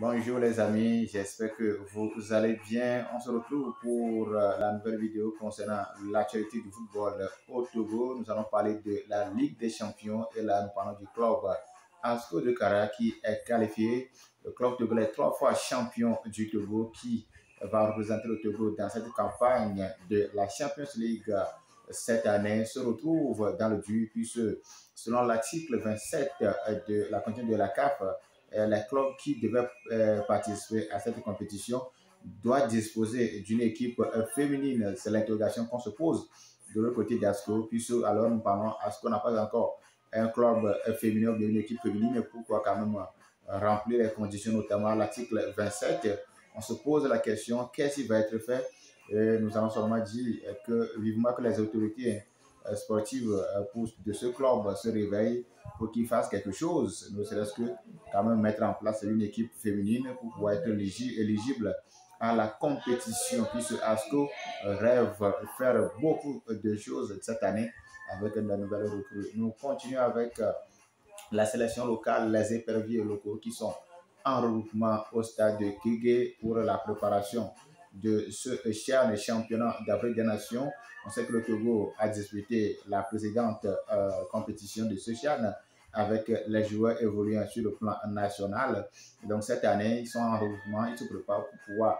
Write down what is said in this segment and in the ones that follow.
Bonjour les amis, j'espère que vous allez bien. On se retrouve pour euh, la nouvelle vidéo concernant l'actualité du football au Togo. Nous allons parler de la Ligue des Champions et là nous parlons du club Asco de Kara qui est qualifié. Le club togolais trois fois champion du Togo qui va représenter le Togo dans cette campagne de la Champions League cette année se retrouve dans le dur puisque selon l'article 27 de la constitution de la CAF, les clubs qui devaient euh, participer à cette compétition doivent disposer d'une équipe euh, féminine. C'est l'interrogation qu'on se pose de l'autre côté d'Asco, puisque alors nous parlons, Asco n'a pas encore un club féminin ou une équipe féminine, pourquoi quand même remplir les conditions, notamment l'article 27. On se pose la question, qu'est-ce qui va être fait? Nous allons seulement dire que vivement que les autorités sportives de ce club se réveillent pour qu'ils fassent quelque chose, ne serait-ce que quand même mettre en place une équipe féminine pour pouvoir être éligible à la compétition, puisque ASCO rêve faire beaucoup de choses cette année avec de nouvelles recrues. Nous continuons avec euh, la sélection locale, les éperviers locaux qui sont en regroupement au stade de Kigé pour la préparation de ce championnat d'Afrique des Nations. On sait que le Togo a disputé la précédente euh, compétition de ce cher avec les joueurs évoluant sur le plan national. Donc cette année, ils sont en regroupement, ils se préparent pour pouvoir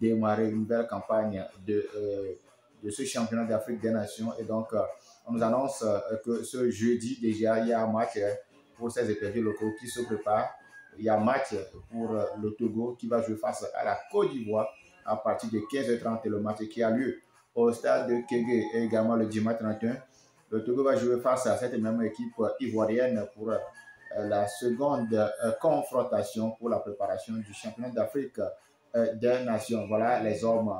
démarrer une nouvelle campagne de, euh, ce championnat d'Afrique des Nations. Et donc, euh, on nous annonce que ce jeudi, déjà, il y a un match pour ces éperviers locaux qui se préparent. Il y a un match pour le Togo qui va jouer face à la Côte d'Ivoire à partir de 15h30 le match qui a lieu au stade de Kégué et également le dimanche 31. Le Togo va jouer face à cette même équipe ivoirienne pour euh, la seconde euh, confrontation pour la préparation du championnat d'Afrique euh, des Nations. Voilà les hommes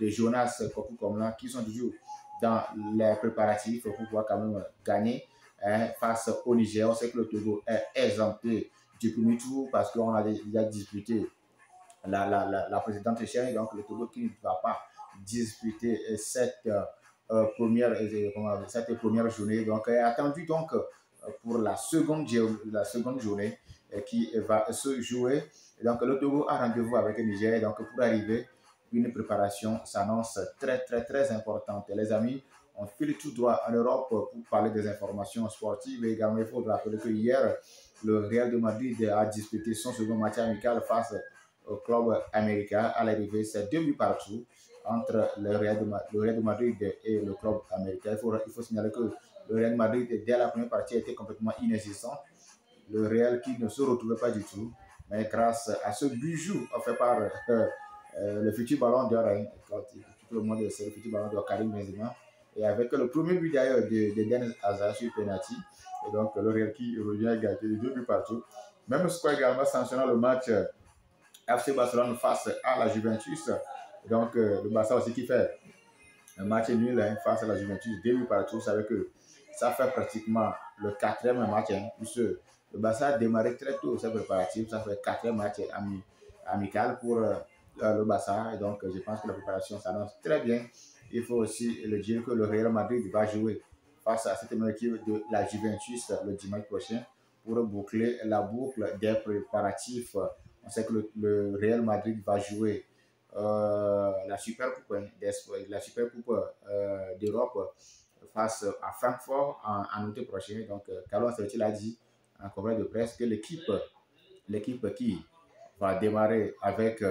de Jonas Kokou Komla qui sont toujours dans les préparatifs pour pouvoir quand même gagner hein, face au Niger. On sait que le Togo est exempté du premier tour parce qu'on a déjà disputé la, la, la, la présidente et donc le Togo qui ne va pas disputer cette euh, première, euh, cette première journée. Donc, est attendu donc euh, pour la seconde, la seconde journée qui va se jouer. donc, le Togo a rendez-vous avec le Niger. Donc, pour arriver, une préparation s'annonce très, très, très importante. Les amis, on file tout droit en Europe pour parler des informations sportives. Et également, il faut rappeler que hier, le Real de Madrid a disputé son second match amical face au club américain. À l'arrivée, c'est deux buts partout entre le Real, de, Madrid et le club américain. Il faut, il faut signaler que le Real Madrid, dès la première partie, était complètement inexistant. Le Real qui ne se retrouvait pas du tout. Mais grâce à ce bijou fait par euh, euh, le futur ballon d'or, hein, tout le monde sait le futur ballon d'or Karim Benzema, et avec le premier but d'ailleurs de, de Dennis Hazard sur penalty, et donc le Real qui revient à gagner deux buts partout. Même score également sanctionnant le match FC Barcelone face à la Juventus. Donc, euh, le Barça aussi qui fait un match nul hein, face à la Juventus, deux buts partout. Savez que ça fait pratiquement le quatrième match, hein, puisque le Barça a démarré très tôt ses préparatifs. Ça fait quatrième match amical pour euh, euh, le Barça. Donc, je pense que la préparation s'annonce très bien. Il faut aussi le dire que le Real Madrid va jouer face à cette équipe de la Juventus le dimanche prochain pour boucler la boucle des préparatifs on sait que le, Real Madrid va jouer euh, la Super Coupe, hein, la Super euh, d'Europe face à Francfort en, août prochain. Donc, euh, Carlo Ancelotti a dit en conférence de presse que l'équipe, l'équipe qui va démarrer avec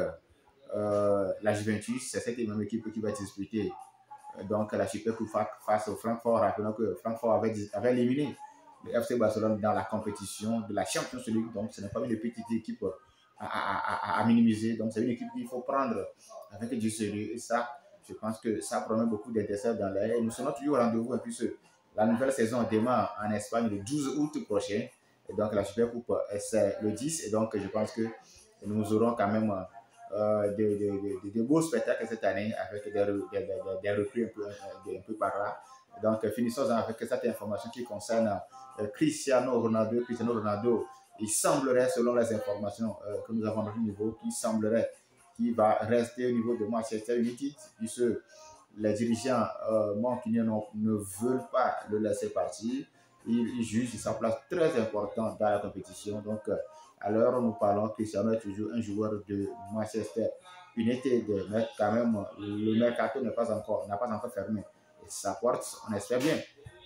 la Juventus, c'est cette même équipe qui va disputer donc la Super Coupe face au Francfort. Rappelons que Francfort avait, avait éliminé le FC Barcelone dans la compétition de la Champions League. Donc, ce n'est pas une petite équipe à, minimiser. Donc, c'est une équipe qu'il faut prendre avec du sérieux. Et ça, je pense que ça promet beaucoup d'intercepts dans l'air. Nous serons toujours au rendez-vous, puisque la nouvelle saison démarre en Espagne le 12 août prochain. Et donc, la Super Coupe, c'est le 10. Et donc, je pense que nous aurons quand même euh, des, beaux spectacles cette année avec des, des, repris un peu, un peu par là. Donc, finissons avec cette information qui concerne euh, Cristiano Ronaldo. Cristiano Ronaldo il semblerait, selon les informations euh, que nous avons au niveau, qu'il semblerait qu'il va rester au niveau de Manchester United, puisque les dirigeants euh, ne veulent pas le laisser partir. Il, juge sa place très importante dans la compétition. Donc, euh, Alors, nous parlons, Cristiano est toujours un joueur de Manchester United, mais quand même, le mercato n'est pas encore, n'a pas encore fermé. Et ça porte, on espère bien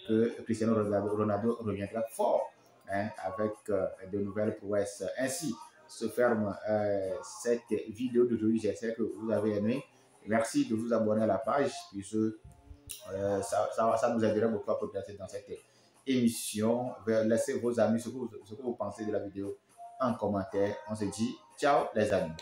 que Cristiano Ronaldo reviendra fort hein, avec euh, de nouvelles prouesses. Ainsi se ferme euh, cette vidéo d'aujourd'hui. J'espère que vous avez aimé. Merci de vous abonner à la page, puisque euh, ça, nous aiderait beaucoup à progresser dans cette émission. Laissez vos amis ce que vous pensez de la vidéo en commentaire. On se dit ciao les amis.